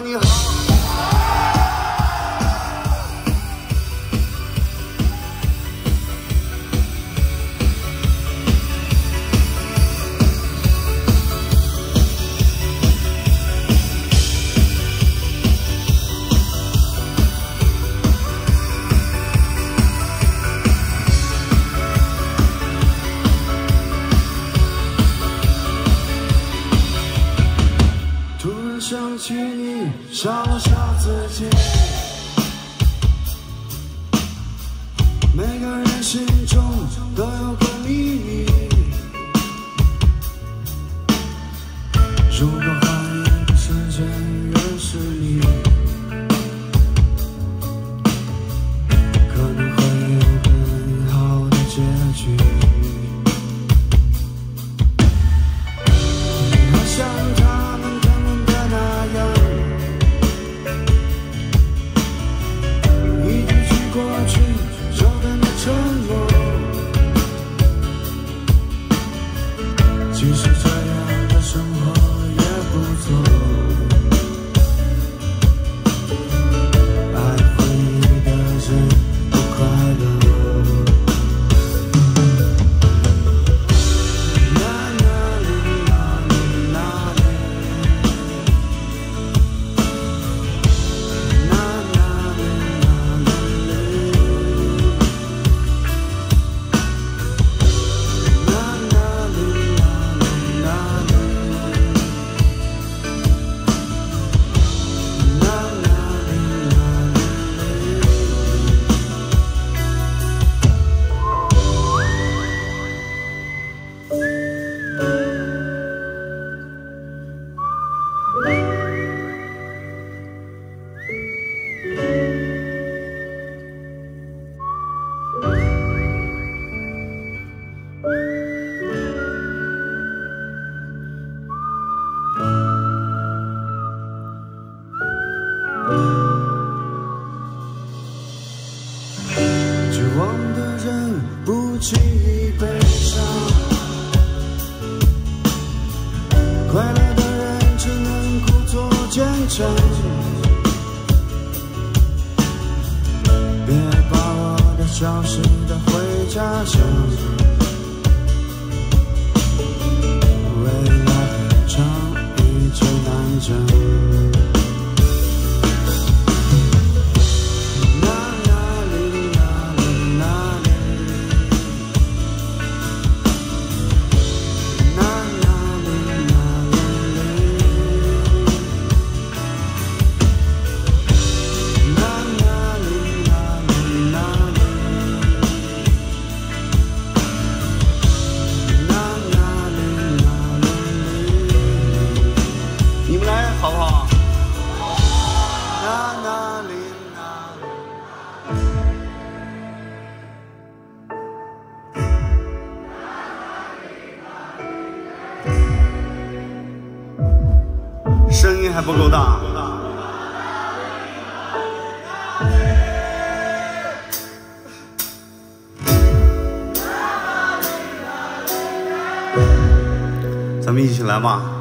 你好。突然想起笑笑自己。每个人心中都有个秘密。如果。绝望的人不轻易悲伤，快乐。坚强。别把我的消息带回家乡声音还不够大。咱们一起来吧。